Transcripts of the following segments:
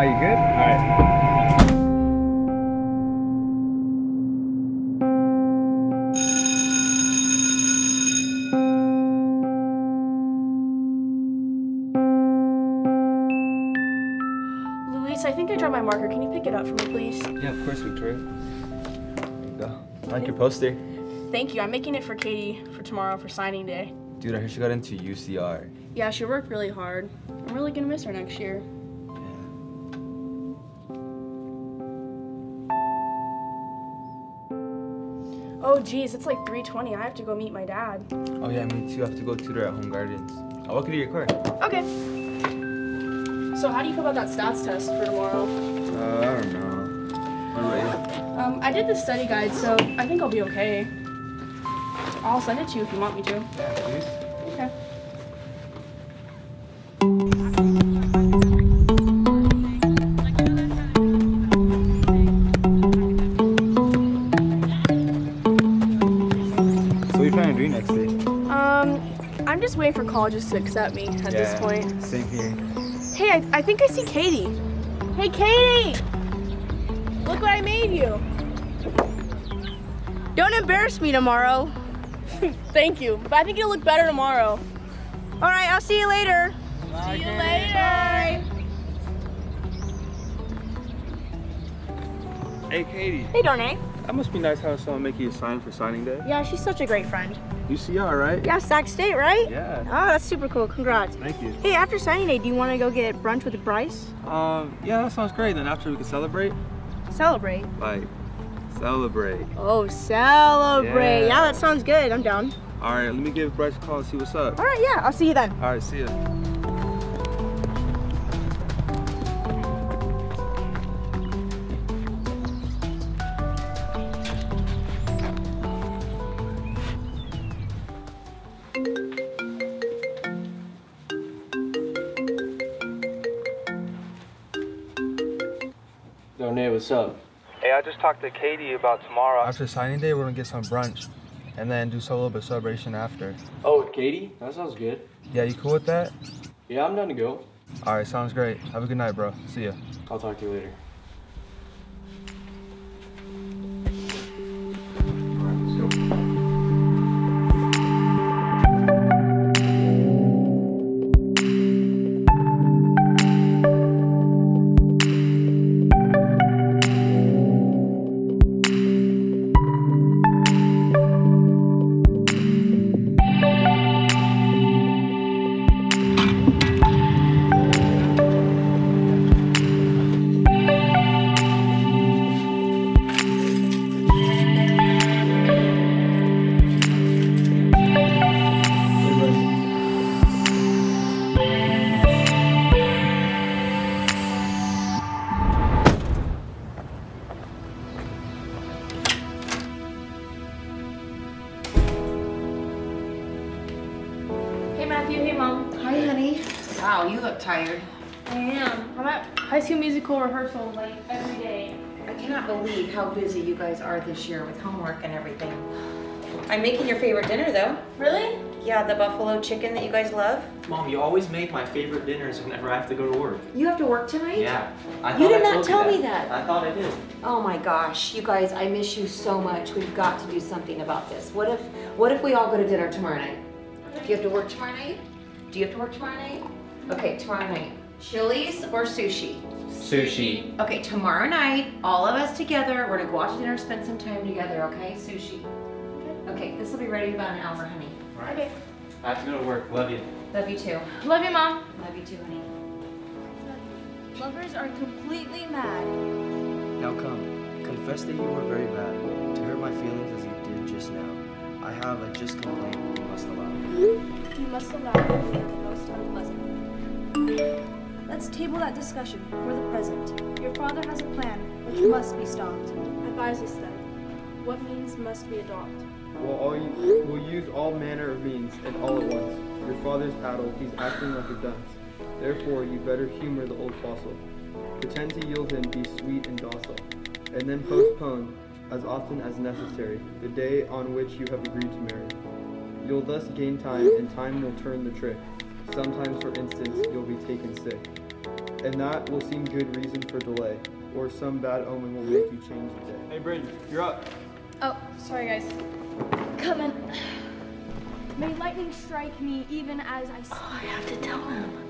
Now you good? All right. Luis, I think I dropped my marker. Can you pick it up for me, please? Yeah, of course, Victoria. There you go. I like your poster. Thank you. I'm making it for Katie for tomorrow for signing day. Dude, I heard she got into UCR. Yeah, she worked really hard. I'm really gonna miss her next year. Oh geez, it's like 3:20. I have to go meet my dad. Oh yeah, me too. I have to go tutor at Home Gardens. I'll walk you to your car. Okay. So how do you feel about that stats test for tomorrow? Uh, I don't know. What about you? Um, I did the study guide, so I think I'll be okay. I'll send it to you if you want me to. Yeah, please. Just waiting for colleges to accept me at this point. Same here. Hey, I, I think I see Katie. Hey, Katie! Look what I made you. Don't embarrass me tomorrow. Thank you, but I think it'll look better tomorrow. All right, I'll see you later. see you later. Hey, Katie. Hey, Darnay. That must be nice having someone make you a sign for signing day. Yeah, she's such a great friend. UCR, right? Yeah, Sac State, right? Yeah. Oh, that's super cool. Congrats. Thank you. Hey, after signing day, do you want to go get brunch with Bryce? Um, yeah, that sounds great. Then after we can celebrate, Celebrate. like, celebrate. Oh, celebrate. Yeah. Yeah, that sounds good. I'm down. All right, let me give Bryce a call and see what's up. All right, yeah, I'll see you then. All right, see ya. Yo, Nate, what's up? Hey, I just talked to Katie about tomorrow. After signing day, we're gonna get some brunch, and then do a little bit of celebration after. Oh, Katie? That sounds good. Yeah, you cool with that? Yeah, I'm down to go. All right, sounds great. Have a good night, bro. See ya. I'll talk to you later. How busy you guys are this year with homework and everything. I'm making your favorite dinner though. Really? Yeah, the buffalo chicken that you guys love. Mom, you always make my favorite dinners whenever I have to go to work. You have to work tonight? Yeah. I You did I not told tell you me that. I thought I did. Oh my gosh, you guys, I miss you so much. We've got to do something about this. What if what if we all go to dinner tomorrow night? Do you have to work tomorrow night? Do you have to work tomorrow night? Okay, tomorrow night. Chili's or sushi? Sushi. Okay, tomorrow night, all of us together, we're gonna go out to dinner, spend some time together, okay? Sushi. Okay, this will be ready in about an hour, honey. Right. Okay. I have to go to work. Love you. Love you too. Love you, Mom. Love you too, honey. Lovers are completely mad. Now come, confess that you were very bad, to hurt my feelings as you did just now. I have a just complaint you must allow. You must allow me the most unpleasant. Let's table that discussion for the present. Your father has a plan which must be stopped. Advise us then. What means must we adopt? Will all you, will use all manner of means and all at once. Your father's paddle, he's acting like a dunce. Therefore, you better humor the old fossil. Pretend to yield him, be sweet and docile, and then postpone, as often as necessary, the day on which you have agreed to marry. You'll thus gain time, and time will turn the trick. Sometimes, for instance, you'll be taken sick. And that will seem good reason for delay, or some bad omen will make you change the day. Hey, Brayden, you're up. Oh, sorry guys. Coming. May lightning strike me even as I speak. Oh, I have to tell him.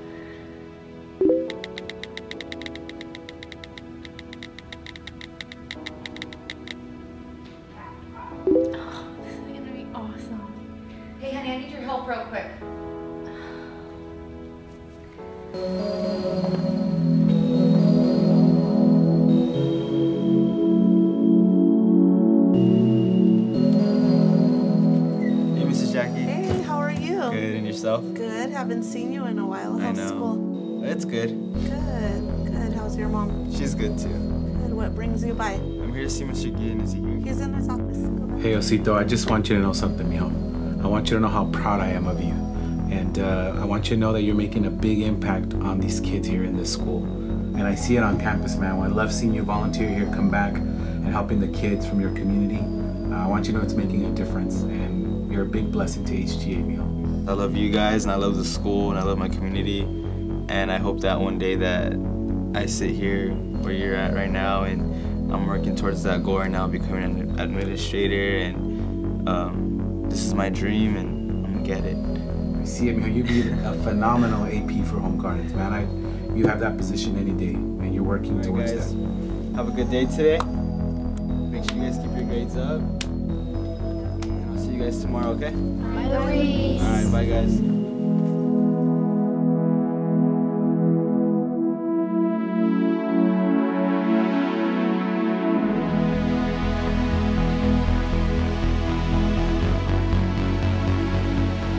I haven't seen you in a while. I know. school? It's good. Good. Good. How's your mom? She's good too. Good. What brings you by? I'm here to see Mr. Gideon. Is he here? He's in his office. Go back. Hey, Osito, I just want you to know something, mijo. I want you to know how proud I am of you. And uh, I want you to know that you're making a big impact on these kids here in this school. And I see it on campus, man. I love seeing you volunteer here, come back, and helping the kids from your community. Uh, I want you to know it's making a difference. And you're a big blessing to HGA, mijo. I love you guys, and I love the school, and I love my community. And I hope that one day that I sit here where you're at right now, and I'm working towards that goal right now, becoming an administrator, and um, this is my dream, and I'm gonna get it. I see it, mijo. You'd be a phenomenal AP for home gardens, man. I, you have that position any day, and you're working All right, towards guys. that. Have a good day today. Make sure you guys keep your grades up. Guys tomorrow, okay? Bye, Luis. All right, bye, guys.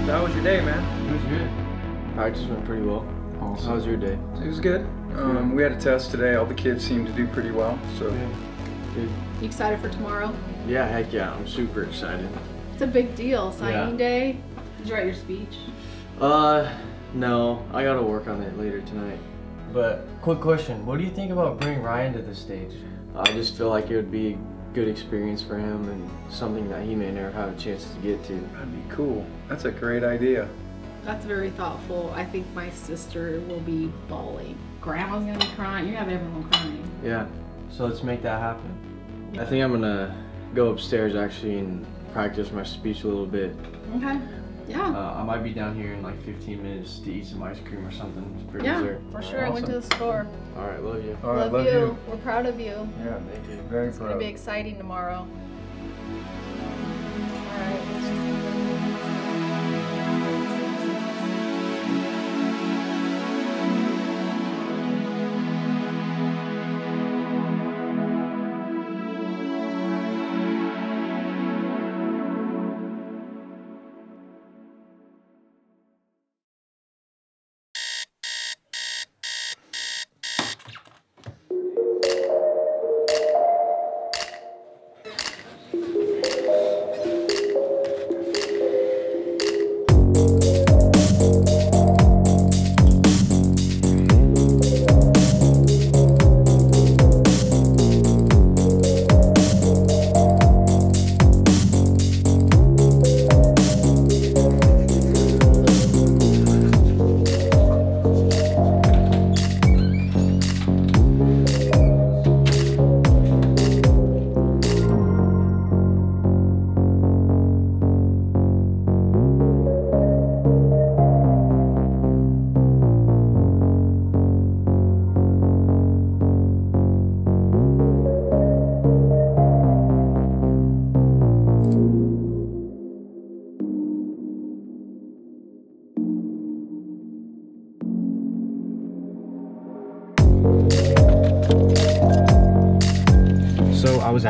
So how was your day, man? It was good. Practice went pretty well. Awesome. How was your day? It was good. Um, we had a test today. All the kids seemed to do pretty well. So Good. You excited for tomorrow? Yeah, heck yeah. I'm super excited. It's a big deal. Signing Yeah. day. Did you write your speech? Uh, no. I gotta work on it later tonight. But, quick question. What do you think about bringing Ryan to the stage? I just feel like it would be a good experience for him and something that he may never have a chance to get to. that'd be cool. That's a great idea. That's very thoughtful. I think my sister will be bawling. Grandma's gonna be crying. You have everyone crying. Yeah, so let's make that happen. I think I'm gonna go upstairs actually and practice my speech a little bit. Okay. Yeah. Uh, I might be down here in like 15 minutes to eat some ice cream or something for yeah, dessert. for sure. I went to the store. All right, love you. All right, love, you. We're proud of you. Yeah, Thank you. very proud. It's gonna be exciting tomorrow. All right.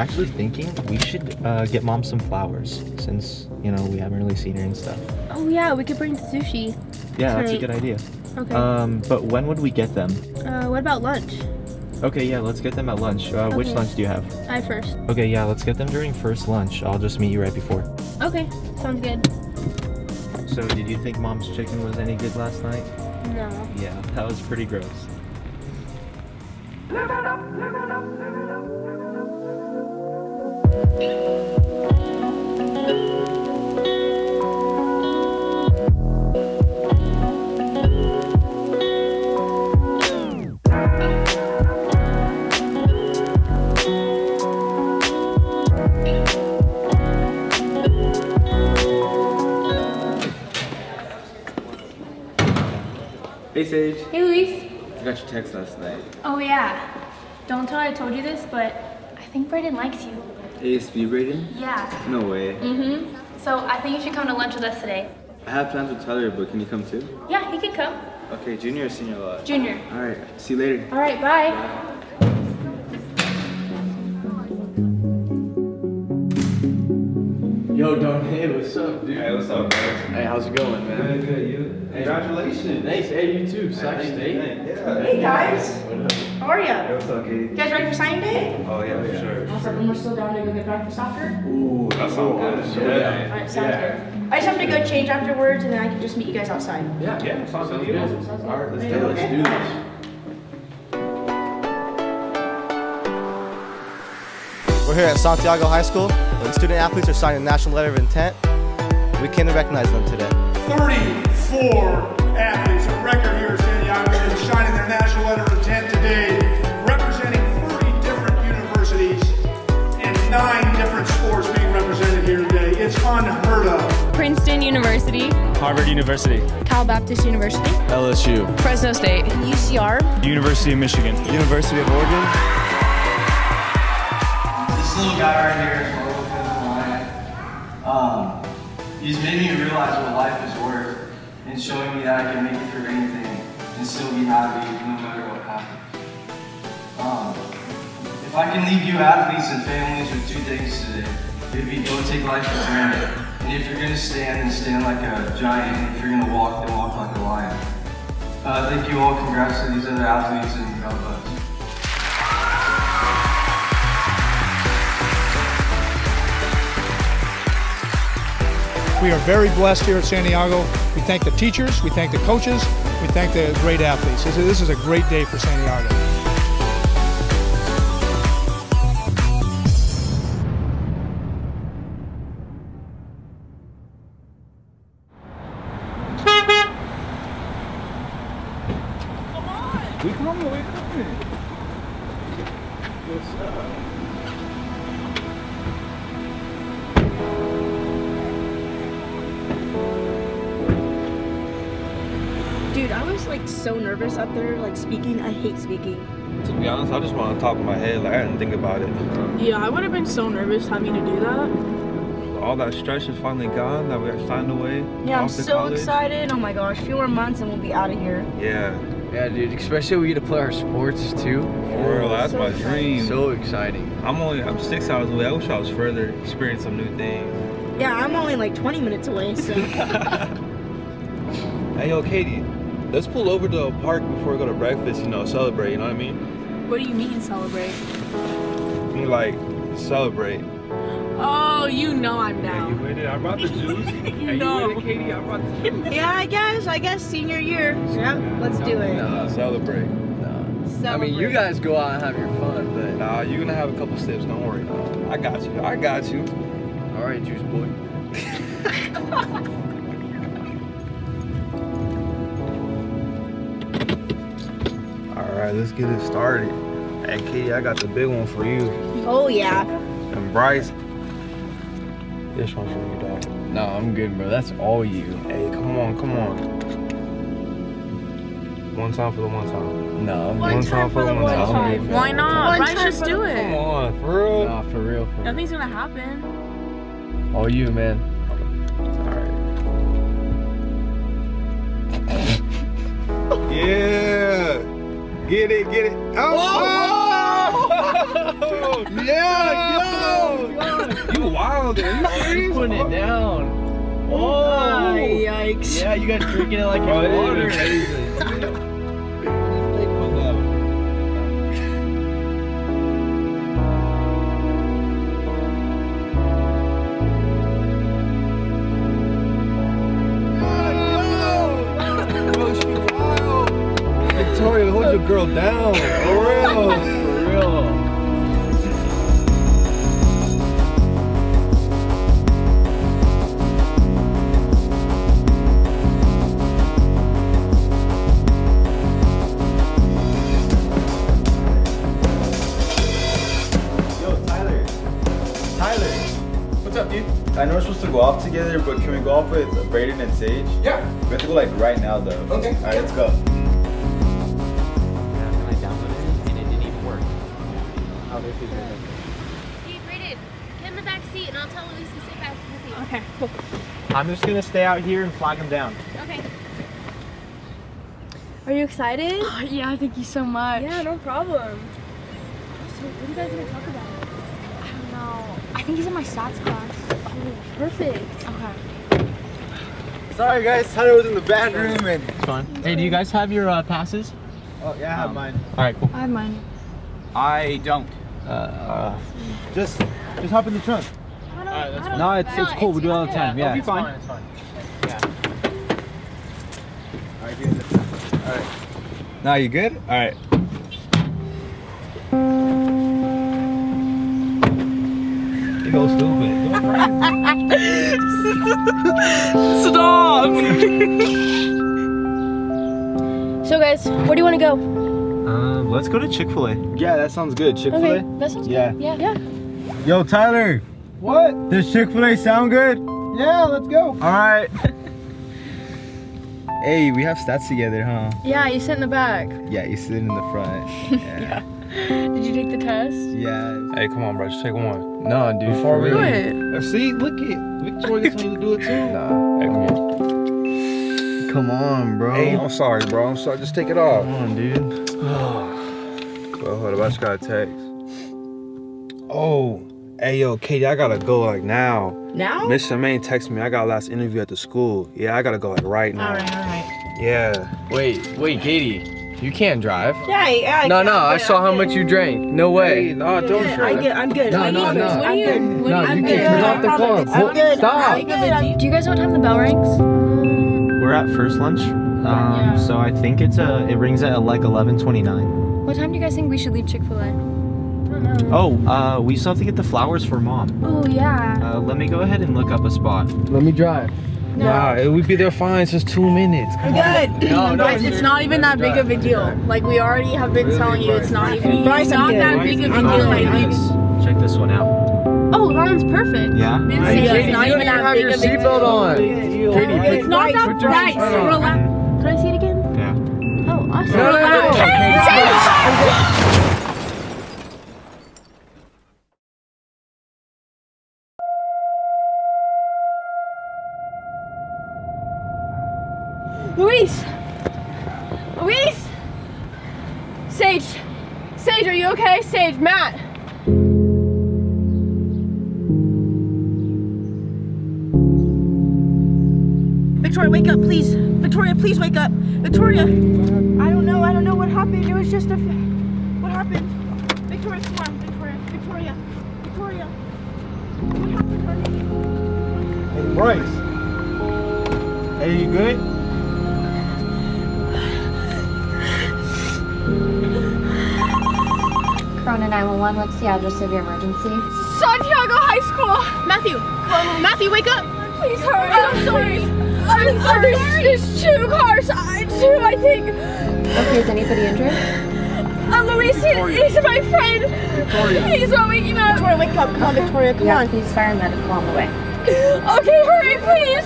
Actually thinking we should uh, get mom some flowers since you know we haven't really seen her and stuff. Oh yeah, we could bring sushi. Yeah, that's a good idea. Okay. Um, but when would we get them? Uh, what about lunch? Okay, yeah, let's get them at lunch. Uh, Which lunch do you have? I first. Okay, yeah, let's get them during first lunch. I'll just meet you right before. Okay, sounds good. So, did you think mom's chicken was any good last night? No. Yeah, that was pretty gross. Hey Sage. Hey Luis. I got your text last night. Oh yeah. Don't tell I told you this, but I think Brayden likes you. ASB Braden? Yeah. No way. Mm-hmm. So I think you should come to lunch with us today. I have plans with Tyler, but can you come too? Yeah, he can come. Okay, junior or senior lot? Junior. All right, see you later. All right, bye. Yo, Don, hey, what's up, dude? Hey, what's up, bro? Hey, how's it going, man? Good, good, you? Hey. Congratulations. Thanks. Hey, you too. Sac thank you, State. thank. Yeah. Hey guys, What up? How are ya? Hey, what's up, Katie? You guys ready for signing day? Oh, yeah, for sure. Awesome. And we're still down to go get back for soccer. Ooh, that sounds good. Yeah. Alright, sounds good. I just have to go change afterwards and then I can just meet you guys outside. Yeah, Yeah, sounds sounds good. good. Sounds All right, let's good. do. Let's do this. We're here at Santiago High School, and student athletes are signing a national letter of intent. We came to recognize them today. 34 University, Harvard University, Cal Baptist University, LSU, Fresno State, UCR, University of Michigan, University of Oregon. This little guy right here is more open than I am. Um, he's made me realize what life is worth and showing me that I can make it through anything and still be happy no matter what happens. Um, if I can leave you athletes and families with two things today, it'd be don't take life for granted. And if you're gonna stand, then stand like a giant. If you're gonna walk, then walk like a lion. Uh, thank you all. Congrats to these other athletes and God bless. We are very blessed here at Santiago. We thank the teachers, we thank the coaches, we thank the great athletes. This is, this is a great day for Santiago. Speaking. I hate speaking. To be honest, I just want to top of my head. Like I didn't think about it. Yeah, I would have been so nervous having to do that. All that stress is finally gone. That we are signed away. Yeah, I'm so college. excited. Oh my gosh, few more months and we'll be out of here. Yeah. Yeah, dude. Especially we get to play our sports too. For real, that's my dream. So exciting. I'm only I'm six hours away. I wish I was further, experience some new things. Yeah, I'm only like 20 minutes away, so. Hey yo, Katie, let's pull over to a park before we go to breakfast. You know, celebrate. You know what I mean? what do you mean celebrate? I mean like celebrate. Oh, you know I'm down. Yeah, you with it? I brought the juice. hey, know. you with it, Katie? I brought the juice. Yeah, I guess. I guess senior year. Yeah, let's do it. Nah, celebrate. No. I mean, you guys go out and have your fun, but Nah, you're gonna have a couple sips. Don't worry. I got you. I got you. all right, juice boy. right, let's get it started. Hey, Katie, I got the big one for you. Oh yeah. And Bryce, this one's for you, dog. No, I'm good, bro. That's all you. Hey, come on, come on. One time for the one time. No, I'm One, time, for the one time. I'm good, bro. Why not? One Bryce, time just do it. Come on, for real. Nah, for real, for real. Nothing's gonna happen. All you, man. Yeah. Get it, get it. Oh! yeah, yo! You wild, man. You? Putting it down. Oh, yikes. Yeah, you guys drinking it like oh, it water. Victoria, your girl down. For real. For real. Yo, Tyler. Tyler. What's up, dude? I know we're supposed to go off together, but can we go off with Braden and Sage? Yeah. We have to go like right now though. Okay. Alright, let's go. I'm just gonna stay out here and flag them down. Okay. Are you excited? yeah, thank you so much. Yeah, no problem. So, what are you guys gonna talk about? I don't know. I think he's in my stats class. Oh, perfect. Okay. Sorry guys, Hunter was in the bathroom and. It's fine. Hey, do you guys have your uh, passes? Oh yeah, I have mine. All right, cool. I have mine. I don't. Uh, Just, just hop in the trunk. I don't, No, it's it's cool. We do it all the time. Yeah. It'll be fine. It's fine. All right, get in. All right. No, you good? All right. You go stupid. Stop! so guys, where do you want to go? Um, let's go to Chick Fil A. Yeah, that sounds good. Chick Fil A. Okay, that sounds Yeah. good. Yeah. Yeah. Yo, Tyler. What? Does Chick Fil A sound good? Yeah, let's go. All right. hey, we have stats together, huh? Yeah, you sit in the back. Yeah, you sit in the front. Yeah. Did you take the test? yeah. Hey, come on, bro. Just take one. No, dude. Before for we- real. Uh, See, look it. Victoria gets me to do it too. Nah. Hey, come on. Come on, bro. Hey, I'm sorry, bro. I'm sorry. Just take it off. Come on, dude. Well, hold up. I just got a text. Oh, hey, yo, Katie, I gotta go like now. Now? Miss Main texted me. I got last interview at the school. Yeah, I gotta go like right now. All right, all right. Yeah. Wait, wait, Katie. You can't drive. Yeah, yeah. I No, can, no, I saw how much you drank. No way. Hey, no, don't Yeah, drive. I get, I'm good. No, no, no. I'm you- what No, do you you can't turn off the car. I'm good. Stop. I'm good. Do you guys know what time the bell rings? We're at first lunch. Um, so I think it's uh it rings at like 11:29. What time do you guys think we should leave Chick Fil A? Oh, uh, we still have to get the flowers for mom. Oh yeah. Uh, let me go ahead and look up a spot. Let me drive. Nah, it would be there fine. It's just two minutes. I'm good. No, no, Guys, it's not even that big of a deal. Like we already have been Really, telling you, it's not even. Bryce, It's not good. that big of a I'm deal. Like, I'm you- good. Check this one out. oh, that one's perfect. Yeah. Been Hey, saying Katie, it's not you even that have big your of a deal. seatbelt on. Katie, It's not that put your bright. Relax. Can I see it again? Yeah. Oh, awesome. No, okay? Sage, Matt! Victoria, wake up, please. Victoria, please wake up. Victoria. I don't know. I don't know what happened. It was just a. What happened? Victoria, come on. Victoria. Victoria. Victoria. What happened, honey? Hey, Bryce. Hey, you good? Corona 911, what's the address of your emergency? Santiago High School! Matthew! Matthew, wake up! Please hurry! I'm sorry! I'm sorry! There's, there's two cars! I, two, I think! Okay, is anybody injured? Uh, Luis, he, he's my friend! Victoria. He's not waking up! Victoria, wake up. Come on, Victoria. Come yeah, on. please fire medical on the way. Okay, hurry, please!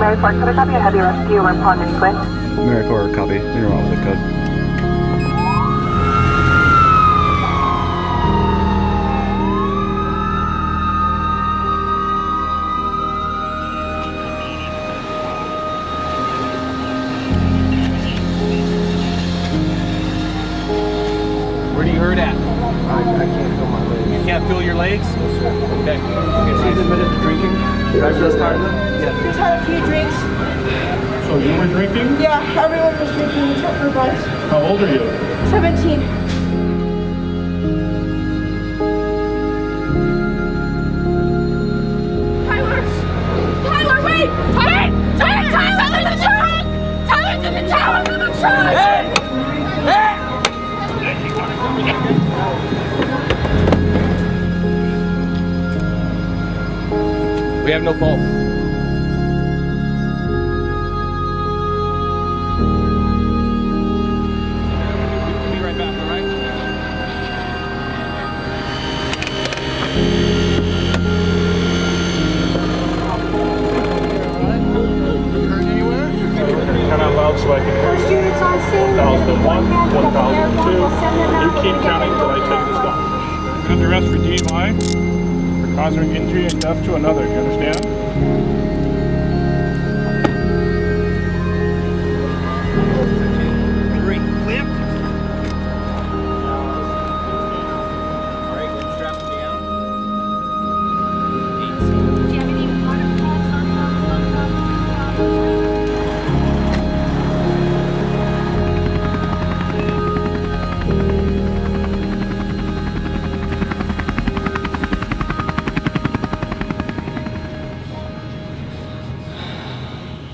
Mary Ford, could I copy a heavy rescue or pond any place? Mary Ford, copy. You're wrong with the code. Where do you hurt at? I, I can't feel my legs. You can't feel your legs? Okay. Okay, She's admitted to drinking. Did I just start them? Just had a few drinks. So you were drinking? Yeah, everyone was drinking except for Bryce. How old are you? 17. Tyler! Tyler, wait! Wait! Tyler, Tyler's in the truck! Tyler's in the truck! in the truck! We have no pulse. We'll be causing injury and death to another. You understand?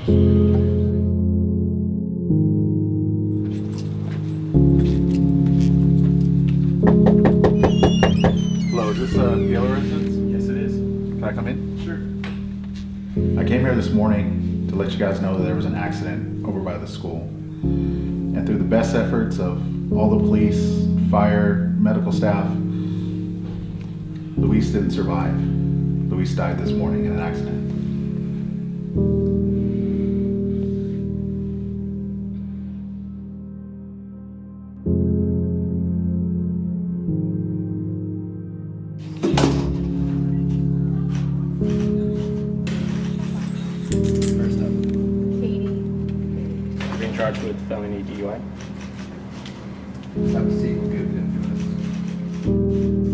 Hello, is this uh, Gala residence? Yes, it is. Can I come in? Sure. I came here this morning to let you guys know that there was an accident over by the school. And through the best efforts of all the police, fire, medical staff, Luis didn't survive. Luis died this morning in an accident. Charged with felony DUI. Have a seat. We'll into this. I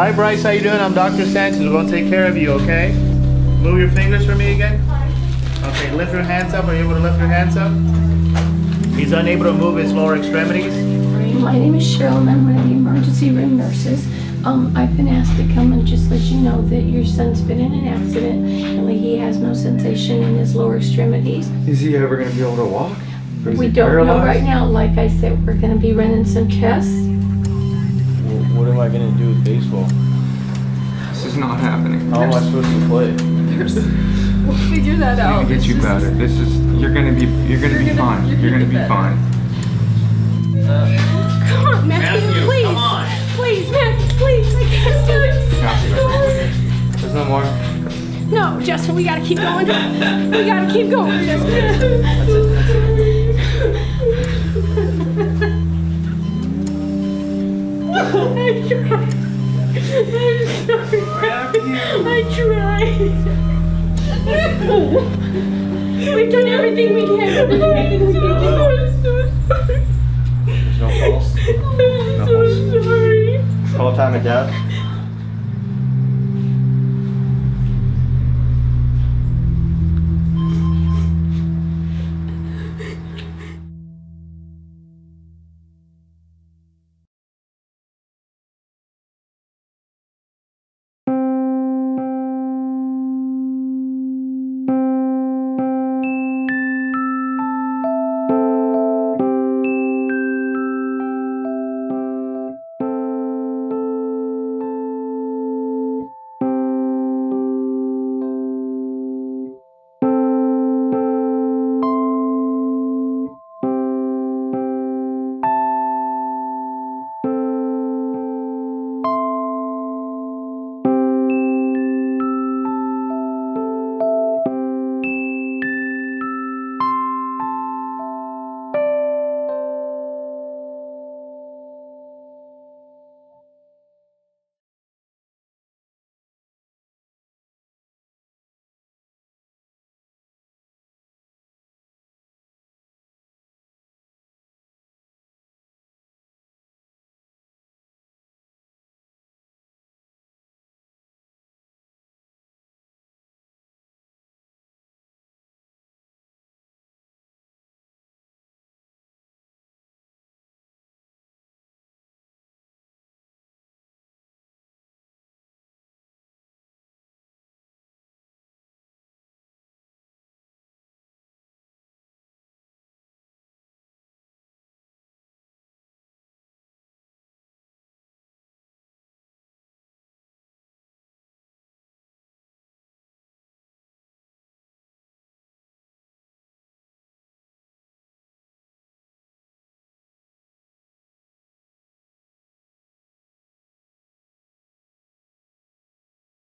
Hi Bryce, how you doing? I'm Dr. Sanchez. We're gonna take care of you, okay? Move your fingers for me again. Okay, lift your hands up. Are you able to lift your hands up? He's unable to move his lower extremities. My name is Cheryl and I'm one of the emergency room nurses. Um, I've been asked to come and just let you know that your son's been in an accident and that he has no sensation in his lower extremities. Is he ever gonna be able to walk? Or is We he don't know right now. Like I said, we're gonna be running some tests. What am I gonna do with baseball? This is not happening. How am I supposed to play? We'll figure that It's gonna get you better. This is you're gonna be you're gonna be fine. You're gonna be fine. Come on, Matthew, please. Come on. Please, Matthew, please. I can't do it. There's no more. No, Justin, we gotta keep going. We gotta keep going, Justin. Oh I tried. I'm sorry. I tried. We've done everything we can. Everything we can. I'm so sorry. There's no pulse. I'm so sorry. Call time of death.